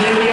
Thank you.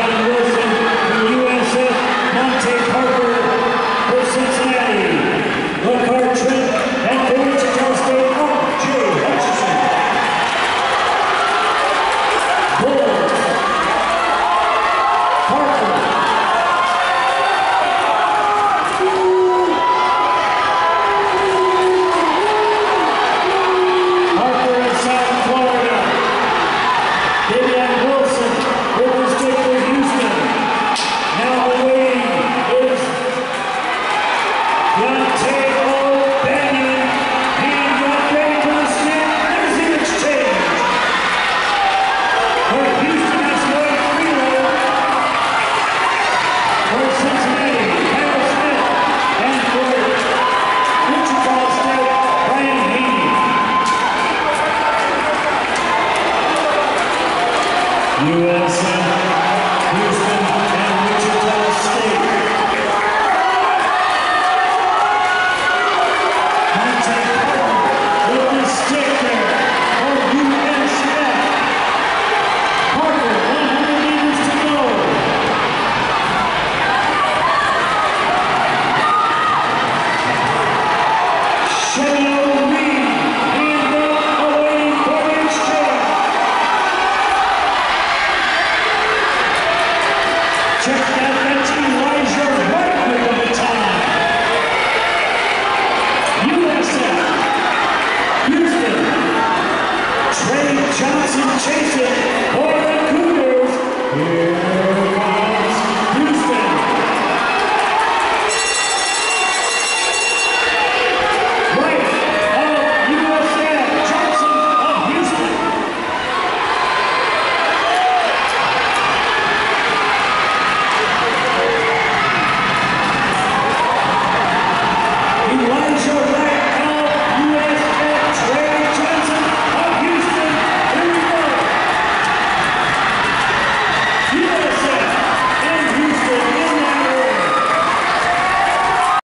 You uh, Check that, that's Elijah.